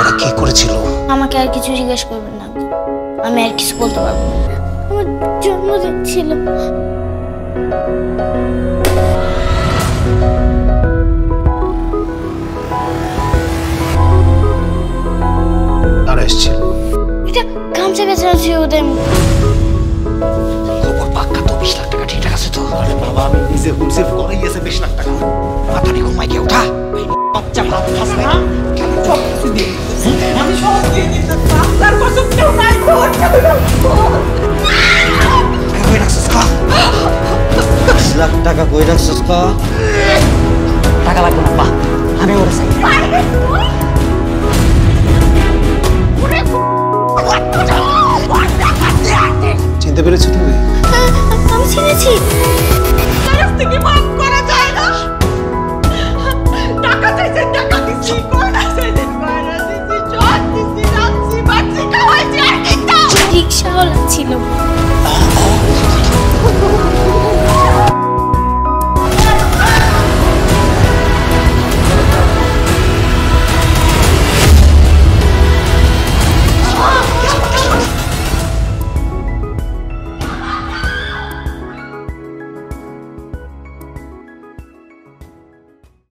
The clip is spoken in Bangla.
ওরা কি করেছিল? আমাকে আর কিছু জিজ্ঞেস করবেন না। আমি আর কিছু বলতে পারব না। আমার জন্মদিন ছিল। তারা এসেছিল। এটা গামছা বেচানো ছিল ওদের। খবর পাক্কা তো বিশ লাখ টাকা ঠিকঠাক আছে তো? আরে বাবা আমি নিজে হুমসেফ করেই গেছে বিশ লাখ টাকা। মাথা নিয়ে ঘুমাই গিয়ে ওঠা বাচ্চা ভাত খাস না। কেন সব কিছু দিয়ে? আমি সব দিয়ে দিতেছি। আপনার কসম কেউ নাই। তোর কই রাখছিস খা। বিশ লাখ টাকা কই রাখছিস কা টাকা লাগবে না বাহ আমি ওরে চাই। চিনতে পেরেছ তুমি? আমি চিনেছি। think you